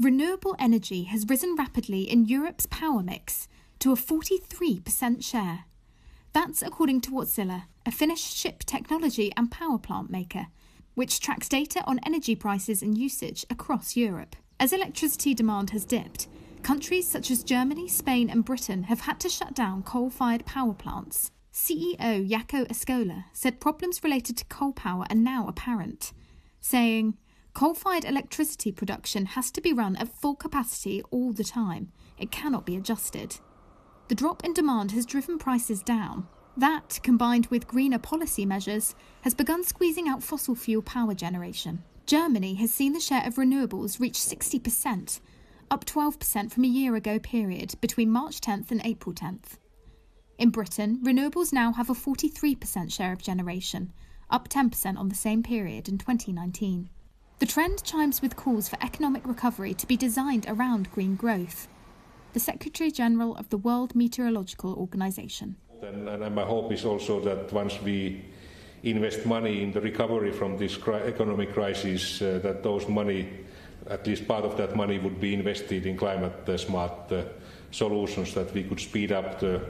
renewable energy has risen rapidly in Europe's power mix to a 43% share. That's according to Wärtsilä, a Finnish ship technology and power plant maker, which tracks data on energy prices and usage across Europe. As electricity demand has dipped, countries such as Germany, Spain, and Britain have had to shut down coal fired power plants. CEO Jaakko Eskola said problems related to coal power are now apparent, saying, Coal fired electricity production has to be run at full capacity all the time. It cannot be adjusted. The drop in demand has driven prices down. That, combined with greener policy measures, has begun squeezing out fossil fuel power generation. Germany has seen the share of renewables reach 60%, up 12% from a year ago period between March 10th and April 10th. In Britain, renewables now have a 43% share of generation, up 10% on the same period in 2019. The trend chimes with calls for economic recovery to be designed around green growth. The Secretary General of the World Meteorological Organization. And, and my hope is also that once we invest money in the recovery from this cri- economic crisis, uh, that those money, at least part of that money, would be invested in climate uh, smart uh, solutions, that we could speed up the,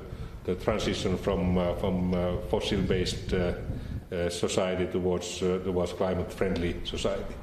the transition from, uh, from uh, fossil based uh, society towards, towards climate friendly society.